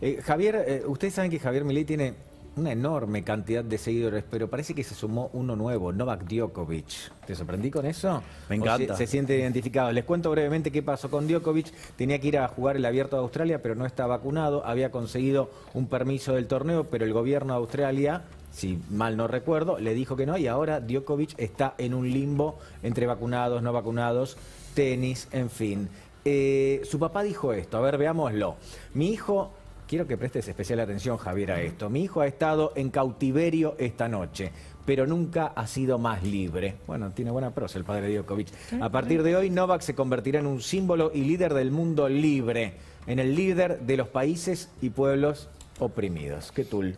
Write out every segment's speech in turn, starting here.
Eh, Javier, eh, ustedes saben que Javier Milei tiene una enorme cantidad de seguidores, pero parece que se sumó uno nuevo, Novak Djokovic. ¿Te sorprendí con eso? Me ¿O encanta. Se, se siente identificado. Les cuento brevemente qué pasó con Djokovic. Tenía que ir a jugar el Abierto de Australia, pero no está vacunado. Había conseguido un permiso del torneo, pero el gobierno de Australia si mal no recuerdo, le dijo que no y ahora Djokovic está en un limbo entre vacunados, no vacunados, tenis, en fin. Eh, su papá dijo esto, a ver, veámoslo. Mi hijo, quiero que prestes especial atención, Javier, a esto. Mi hijo ha estado en cautiverio esta noche, pero nunca ha sido más libre. Bueno, tiene buena prosa el padre Djokovic. A partir de hoy, Novak se convertirá en un símbolo y líder del mundo libre, en el líder de los países y pueblos oprimidos. ¿Qué tul?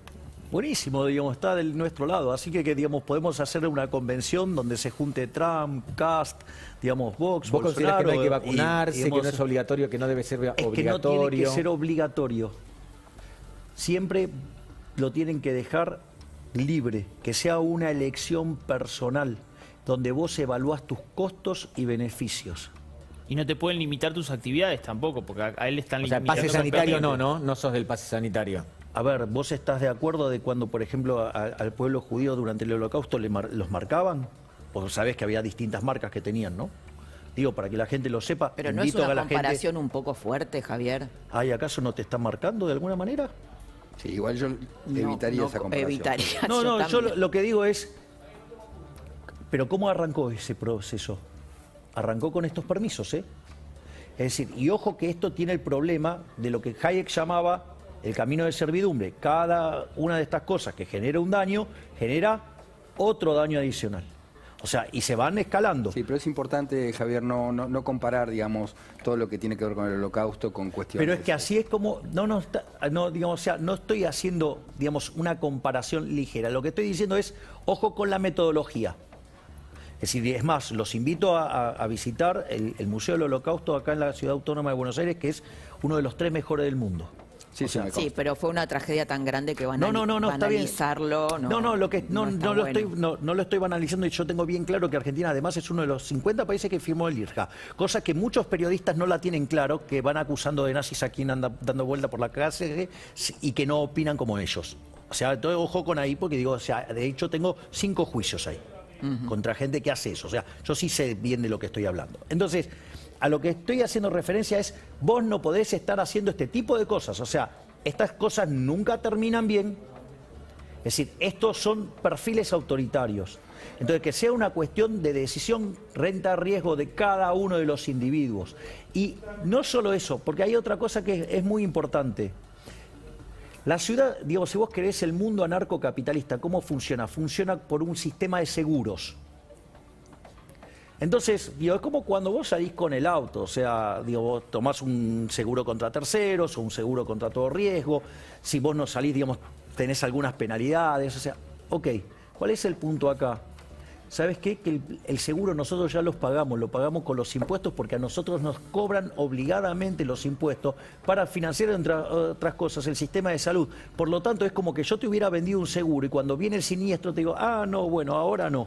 Buenísimo, digamos, está del nuestro lado. Así que, que, digamos, podemos hacer una convención donde se junte Trump, Cast, digamos, Vox, ¿Vos considerás que no hay que y- vacunarse, y, que no es obligatorio, que no debe ser Es que no obligatorio? tiene que ser obligatorio. Siempre lo tienen que dejar libre, que sea una elección personal, donde vos evalúas tus costos y beneficios. Y no te pueden limitar tus actividades tampoco, porque a, a él están O sea, limitando. pase sanitario no. ¿no? No sos del pase sanitario. A ver, ¿vos estás de acuerdo de cuando, por ejemplo, a- al pueblo judío durante el holocausto le mar- los marcaban? O sabés que había distintas marcas que tenían, ¿no? Digo, para que la gente lo sepa, Pero no es a una la comparación un poco fuerte, Javier. Ay, ¿acaso no te están marcando de alguna manera? Sí, igual yo No, evitaría no, esa comparación. Evitaría. No, no, yo lo, lo que digo es, pero ¿cómo arrancó ese proceso? Arrancó con estos permisos, ¿eh? Es decir, y ojo que esto tiene el problema de lo que Hayek llamaba el camino de servidumbre. Cada una de estas cosas que genera un daño, genera otro daño adicional. O sea, y se van escalando. Sí, pero es importante, Javier, no, no, no comparar, digamos, todo lo que tiene que ver con el holocausto con cuestiones. Pero es que así es como, no, no, está- no, digamos, o sea, no estoy haciendo, digamos, una comparación ligera. Lo que estoy diciendo es, ojo con la metodología. Es decir, es más, los invito a, a- a visitar el, el Museo del Holocausto acá en la Ciudad Autónoma de Buenos Aires, que es uno de los tres mejores del mundo. Sí, sí, me Sí, consta. pero fue una tragedia tan grande que van No, a no, no, no, está bien. banalizarlo. No, no, lo que no, no lo bueno. estoy no, no lo estoy banalizando y yo tengo bien claro que Argentina además es uno de los 50 países que firmó el IRJA, cosa que muchos periodistas no la tienen claro, que van acusando de nazis a quien anda dando vuelta por la calle y que no opinan como ellos. O sea, todo ojo con ahí porque digo, o sea, de hecho tengo cinco juicios ahí contra gente que hace eso. O sea, yo sí sé bien de lo que estoy hablando. Entonces, a lo que estoy haciendo referencia es, vos no podés estar haciendo este tipo de cosas. O sea, estas cosas nunca terminan bien. Es decir, estos son perfiles autoritarios. Entonces, que sea una cuestión de decisión renta-riesgo de cada uno de los individuos. Y no solo eso, porque hay otra cosa que es muy importante. La ciudad, digo, si vos querés el mundo anarcocapitalista, ¿cómo funciona? Funciona por un sistema de seguros. Entonces, digo, es como cuando vos salís con el auto, o sea, digo, vos tomás un seguro contra terceros o un seguro contra todo riesgo, si vos no salís, digamos, tenés algunas penalidades, o sea, ok, ¿cuál es el punto acá? ¿Sabes qué? Que el, el seguro nosotros ya los pagamos, lo pagamos con los impuestos porque a nosotros nos cobran obligadamente los impuestos para financiar, entre otras cosas, el sistema de salud. Por lo tanto, es como que yo te hubiera vendido un seguro y cuando viene el siniestro te digo, ah, no, bueno, ahora no.